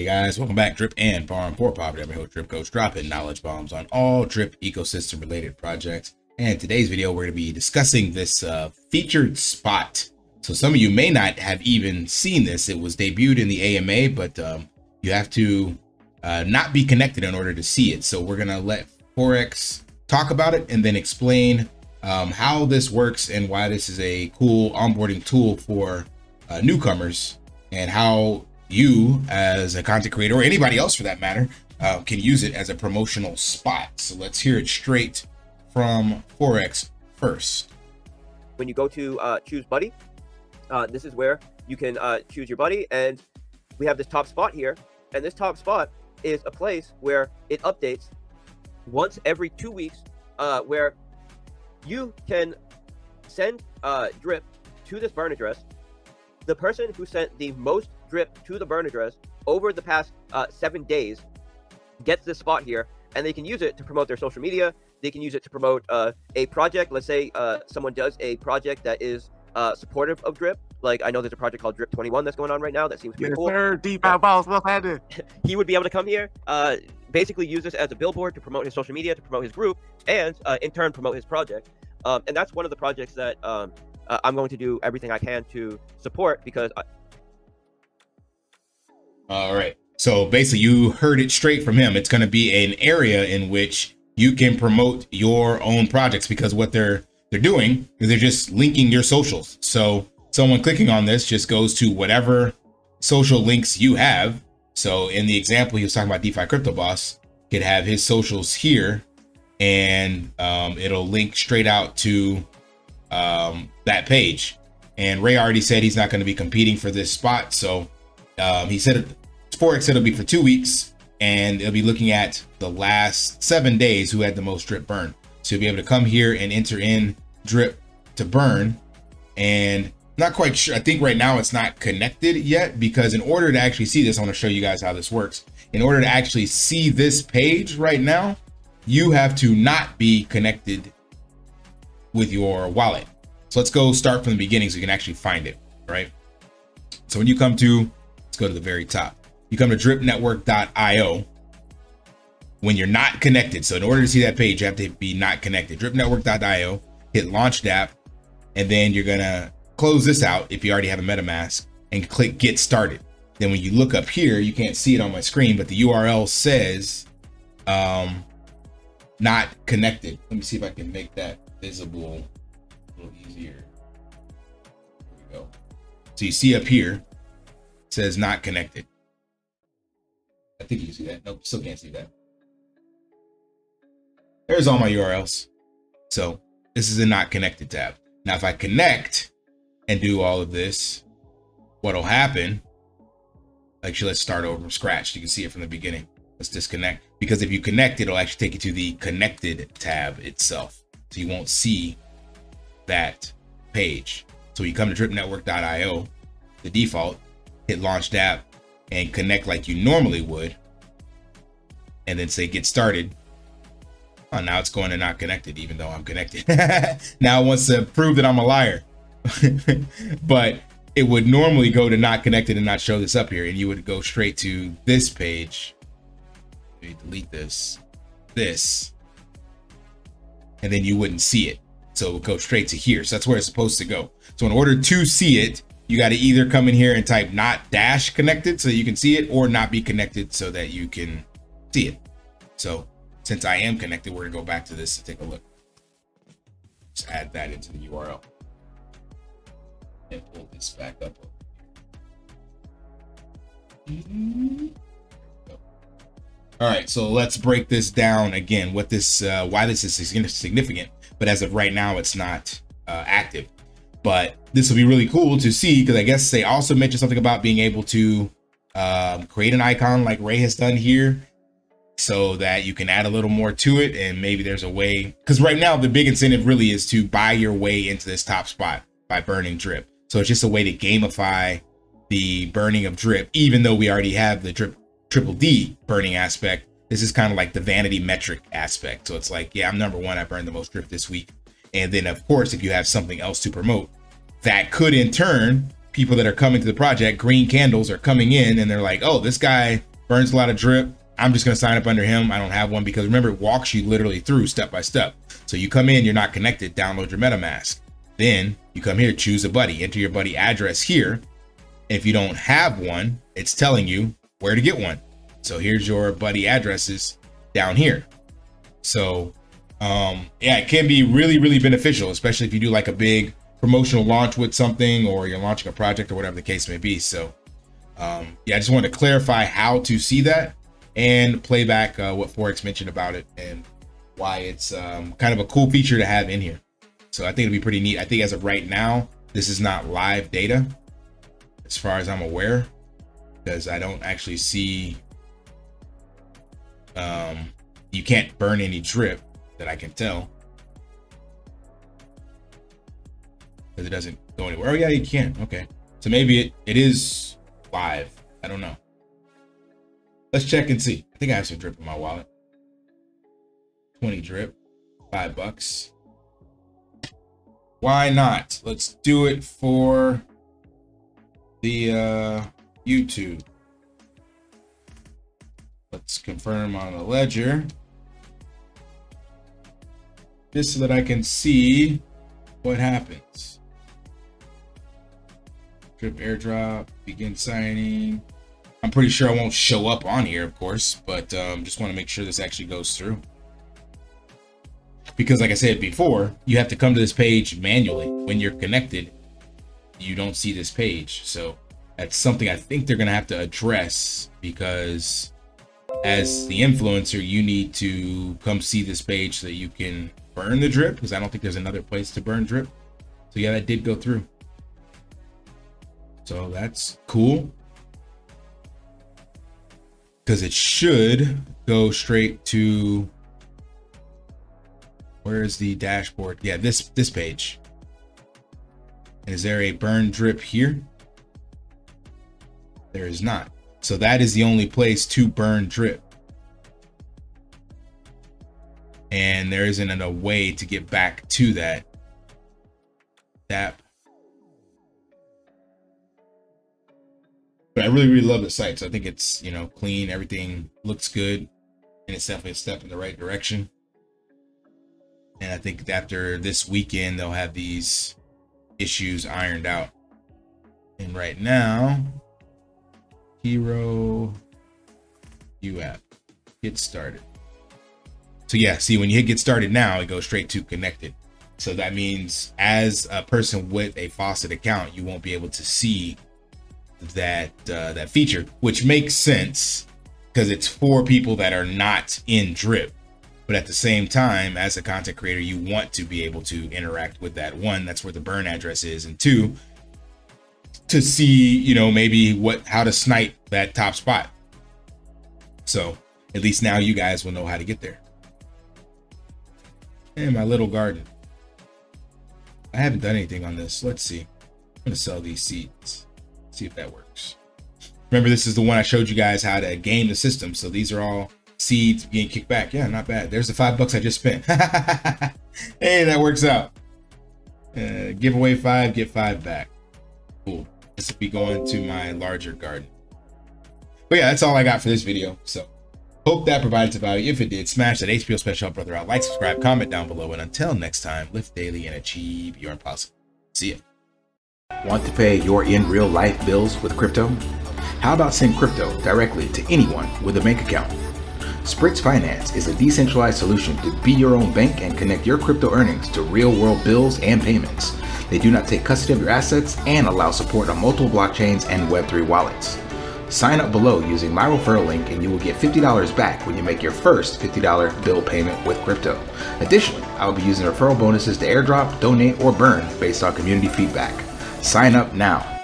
Hey guys, welcome back. Drip and Farm for Poverty. I'm your host, Drip Coach, dropping knowledge bombs on all Drip ecosystem related projects. And today's video, we're going to be discussing this uh, featured spot. So some of you may not have even seen this. It was debuted in the AMA, but um, you have to uh, not be connected in order to see it. So we're going to let Forex talk about it and then explain um, how this works and why this is a cool onboarding tool for uh, newcomers and how you as a content creator or anybody else for that matter uh, can use it as a promotional spot. So let's hear it straight from Forex first. When you go to uh, choose buddy, uh, this is where you can uh, choose your buddy. And we have this top spot here. And this top spot is a place where it updates once every two weeks, uh, where you can send uh, drip to this burn address. The person who sent the most drip to the burn address over the past uh, seven days gets this spot here, and they can use it to promote their social media. They can use it to promote uh, a project. Let's say uh, someone does a project that is uh, supportive of drip. Like I know there's a project called Drip 21 that's going on right now that seems pretty yes, cool. Sir, deep out balls, handed. he would be able to come here, uh, basically use this as a billboard to promote his social media, to promote his group, and uh, in turn promote his project. Um, and that's one of the projects that um, uh, I'm going to do everything I can to support because. I- All right. So basically, you heard it straight from him. It's going to be an area in which you can promote your own projects because what they're they're doing is they're just linking your socials. So someone clicking on this just goes to whatever social links you have. So in the example he was talking about DeFi Crypto Boss, could have his socials here, and um, it'll link straight out to um, that page. And Ray already said he's not going to be competing for this spot, so um, he said Said it'll be for two weeks, and it'll be looking at the last seven days who had the most drip burn. So you'll be able to come here and enter in drip to burn, and not quite sure. I think right now it's not connected yet because in order to actually see this, I want to show you guys how this works. In order to actually see this page right now, you have to not be connected with your wallet. So let's go start from the beginning so you can actually find it, right? So when you come to, let's go to the very top. You come to dripnetwork.io when you're not connected. So in order to see that page, you have to be not connected. Dripnetwork.io, hit launch dApp, and then you're gonna close this out if you already have a MetaMask and click get started. Then when you look up here, you can't see it on my screen, but the URL says um, not connected. Let me see if I can make that visible a little easier. There we go. So you see up here, it says not connected. I think you can see that. Nope, still can't see that. There's all my URLs. So this is a not connected tab. Now, if I connect and do all of this, what'll happen? Actually, let's start over from scratch. You can see it from the beginning. Let's disconnect because if you connect, it'll actually take you to the connected tab itself. So you won't see that page. So you come to dripnetwork.io, the default, hit launch dApp and connect like you normally would. And then say get started. Oh, now it's going to not connected, even though I'm connected. now it wants to prove that I'm a liar. but it would normally go to not connected and not show this up here. And you would go straight to this page. delete this, this, and then you wouldn't see it. So it would go straight to here. So that's where it's supposed to go. So in order to see it, you got to either come in here and type not dash connected so you can see it or not be connected so that you can see it. So since I am connected, we're gonna go back to this to take a look. Just add that into the URL and pull this back up. All right, so let's break this down again. What this, uh, why this is significant, but as of right now, it's not uh, active. But this will be really cool to see because I guess they also mentioned something about being able to um, create an icon like Ray has done here so that you can add a little more to it and maybe there's a way because right now the big incentive really is to buy your way into this top spot by burning drip. So it's just a way to gamify the burning of drip even though we already have the drip triple d burning aspect. This is kind of like the vanity metric aspect. So it's like yeah i'm number one i burned the most drip this week. And then of course if you have something else to promote that could in turn people that are coming to the project green candles are coming in and they're like oh this guy burns a lot of drip. I'm just going to sign up under him. I don't have one because remember, it walks you literally through step by step. So you come in, you're not connected, download your MetaMask. Then you come here, choose a buddy, enter your buddy address here. If you don't have one, it's telling you where to get one. So here's your buddy addresses down here. So um, yeah, it can be really, really beneficial, especially if you do like a big promotional launch with something or you're launching a project or whatever the case may be. So um, yeah, I just wanted to clarify how to see that and play back uh, what Forex mentioned about it and why it's um, kind of a cool feature to have in here. So I think it'll be pretty neat. I think as of right now, this is not live data as far as I'm aware, because I don't actually see, um, you can't burn any drip that I can tell. Because it doesn't go anywhere. Oh yeah, you can. Okay. So maybe it, it is live. I don't know. Let's check and see. I think I have some drip in my wallet. 20 drip, five bucks. Why not? Let's do it for the uh, YouTube. Let's confirm on the ledger. Just so that I can see what happens. Drip airdrop, begin signing. I'm pretty sure I won't show up on here, of course, but um, just want to make sure this actually goes through. Because like I said before, you have to come to this page manually. When you're connected, you don't see this page. So that's something I think they're going to have to address because as the influencer, you need to come see this page so that you can burn the drip because I don't think there's another place to burn drip. So yeah, that did go through. So that's cool. Because it should go straight to where is the dashboard? Yeah this this page. Is there a burn drip here? There is not. So that is the only place to burn drip. And there isn't a way to get back to that. That but I really, really love the site. So I think it's, you know, clean, everything looks good, and it's definitely a step in the right direction. And I think after this weekend, they'll have these issues ironed out. And right now, Hero U app, get started. So yeah, see, when you hit get started now, it goes straight to connected. So that means as a person with a faucet account, you won't be able to see that uh, that feature, which makes sense because it's for people that are not in drip. But at the same time, as a content creator, you want to be able to interact with that. One, that's where the burn address is, and two, to see, you know, maybe what how to snipe that top spot. So at least now you guys will know how to get there. And my little garden. I haven't done anything on this. Let's see. I'm gonna sell these seeds see if that works. Remember, this is the one I showed you guys how to game the system. So these are all seeds being kicked back. Yeah, not bad. There's the five bucks I just spent. hey, that works out. Uh, give away five, get five back. Cool. This will be going to my larger garden. But yeah, that's all I got for this video. So hope that provided some value. If it did, smash that HBO special brother out. Like, subscribe, comment down below. And until next time, lift daily and achieve your impossible. See ya. Want to pay your in real life bills with crypto? How about send crypto directly to anyone with a bank account? Spritz Finance is a decentralized solution to be your own bank and connect your crypto earnings to real world bills and payments. They do not take custody of your assets and allow support on multiple blockchains and Web3 wallets. Sign up below using my referral link and you will get $50 back when you make your first $50 bill payment with crypto. Additionally, I will be using referral bonuses to airdrop, donate, or burn based on community feedback. Sign up now